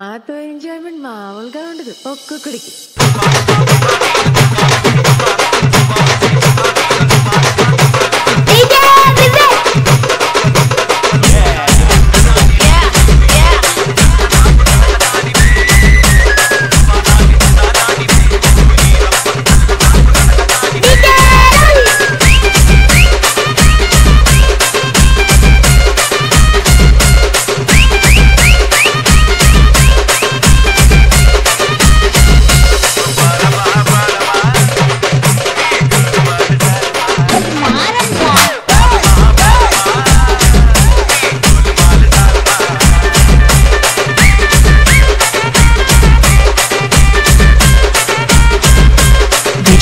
ఆతో enjoyment మామూలుగా ఉండదు ఒక్కొక్కడికి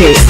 DJ